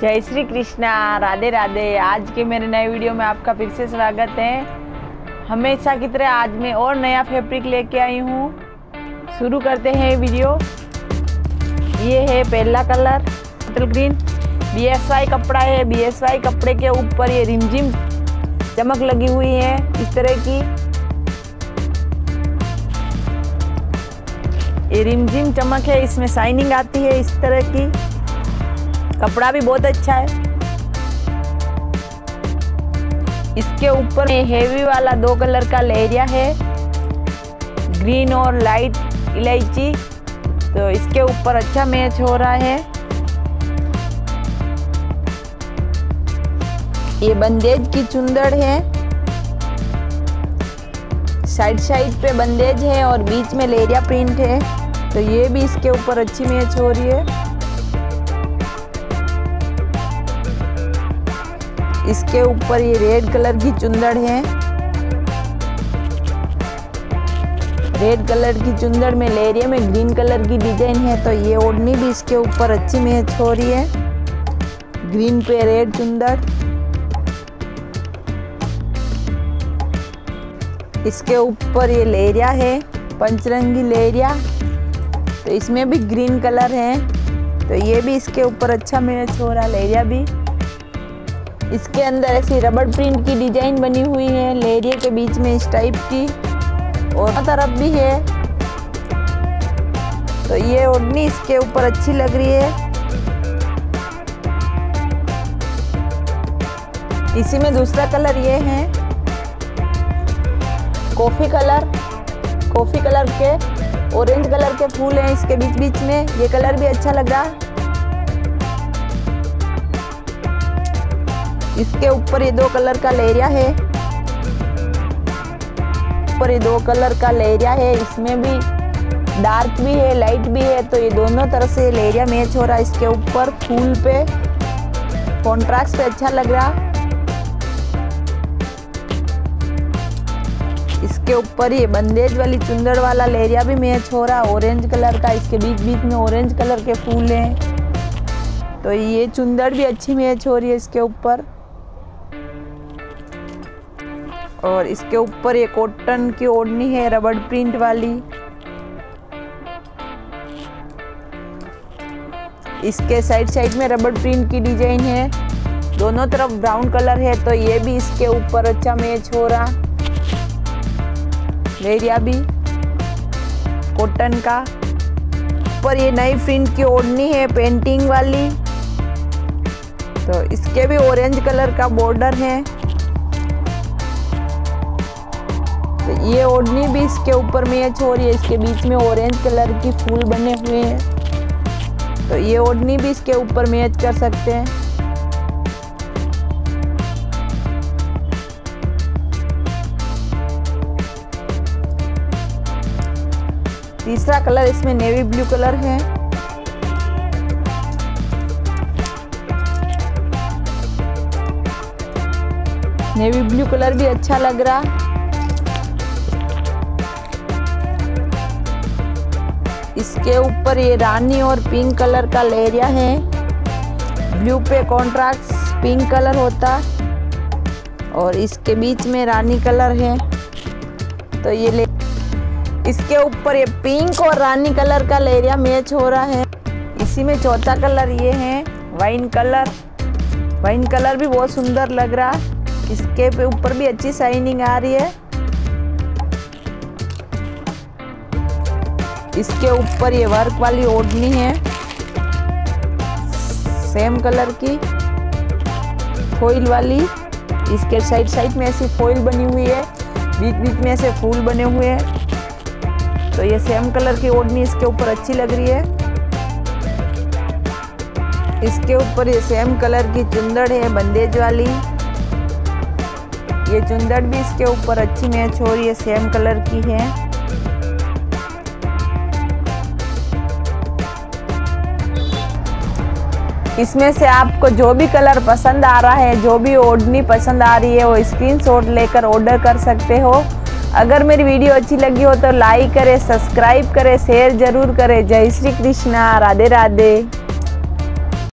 जय श्री कृष्णा, राधे राधे। आज के मेरे नए वीडियो में आपका फिर से स्वागत है। हमेशा की तरह आज मैं और नया फैब्रिक लेके आई हूँ। शुरू करते हैं वीडियो। ये है पहला कलर बटल ग्रीन बी कपड़ा है। बी कपड़े के ऊपर ये रिमझिम चमक लगी हुई है इस तरह की। ये रिमझिम चमक है, इसमें शाइनिंग आती है इस तरह की। कपड़ा भी बहुत अच्छा है। इसके ऊपर में हेवी वाला दो कलर का लेरिया है। ग्रीन और लाइट इलायची। तो इसके ऊपर अच्छा मैच हो रहा है। ये बंदेज की चुंदड़ है। साइड साइड पे बंदेज है और बीच में लेरिया प्रिंट है। तो ये भी इसके ऊपर अच्छी मैच हो रही है। इसके ऊपर ये रेड कलर की चुंदड़ है। रेड कलर की चुंदड़ में लेरिया में ग्रीन कलर की डिज़ाइन है तो ये ओढ़नी भी इसके ऊपर अच्छी मैच हो रही है। ग्रीन पे रेड चुंदड़। इसके ऊपर ये लेरिया है, पंचरंगी लेरिया। तो इसमें भी ग्रीन कलर है तो ये भी इसके ऊपर अच्छा मैच हो रहा लेरिया भी। इसके अंदर ऐसी रबड़ प्रिंट की डिज़ाइन बनी हुई है लेरिया के बीच में इस टाइप की और तरफ़ भी है। तो ये ओढ़नी इसके ऊपर अच्छी लग रही है। इसी में दूसरा कलर ये है कॉफ़ी कलर कॉफ़ी कलर के ऑरेंज कलर के फूल हैं इसके बीच बीच में। ये कलर भी अच्छा लग रहा। है इसके ऊपर ये दो कलर का लेरिया है। ऊपर ये दो कलर का लेरिया है। इसमें भी डार्क भी है, लाइट भी है तो ये दोनों तरफ़ से लेरिया मैच हो रहा है इसके ऊपर। फूल पे कॉन्ट्रास्ट पे अच्छा लग रहा। इसके ऊपर ये बंदेज वाली चुंदड़ वाला लेरिया भी मैच हो रहा। ऑरेंज कलर का, इसके बीच बीच में ऑरेंज कलर के फूल हैं। तो ये चुंदड़ भी अच्छी मैच हो रही है इसके ऊपर। और इसके ऊपर ये कॉटन की ओढ़नी है, रबड़ प्रिंट वाली। इसके साइड साइड में रबड़ प्रिंट की डिज़ाइन है। दोनों तरफ़ ब्राउन कलर है तो ये भी इसके ऊपर अच्छा मैच हो रहा। लेरिया भी, कॉटन का। ऊपर ये नई प्रिंट की ओढ़नी है पेंटिंग वाली। तो इसके भी ऑरेंज कलर का बॉर्डर है। ये ओढ़नी भी इसके ऊपर मैच हो रही है इसके बीच में ऑरेंज कलर की फूल बने हुए हैं। तो ये ओढ़नी भी इसके ऊपर मैच कर सकते हैं। तीसरा कलर इसमें नेवी ब्लू कलर है। नेवी ब्लू कलर भी अच्छा लग रहा। इसके ऊपर ये रानी और पिंक कलर का लेरिया है। ब्लू पे कॉन्ट्रास्ट पिंक कलर होता। और इसके बीच में रानी कलर है। तो ये ले इसके ऊपर ये पिंक और रानी कलर का लेरिया मैच हो रहा है। इसी में चौथा कलर ये है वाइन कलर वाइन कलर भी बहुत सुंदर लग रहा। इसके ऊपर भी अच्छी शाइनिंग आ रही है। इसके ऊपर ये वर्क वाली ओढ़नी है। सेम कलर की फॉइल वाली। इसके साइड साइड में ऐसी फॉइल बनी हुई है। बीच बीच में ऐसे फूल बने हुए हैं। तो ये सेम कलर की ओढ़नी इसके ऊपर अच्छी लग रही है। इसके ऊपर ये सेम कलर की चुंदड़ है, बंदेज वाली। ये चुंदड़ भी इसके ऊपर अच्छी मैच हो रही है, सेम कलर की है। इसमें से आपको जो भी कलर पसंद आ रहा है, जो भी ओढ़नी पसंद आ रही है, वो स्क्रीनशॉट लेकर ऑर्डर कर सकते हो। अगर मेरी वीडियो अच्छी लगी हो तो लाइक करें सब्सक्राइब करें शेयर ज़रूर करें। जय श्री कृष्णा, राधे राधे।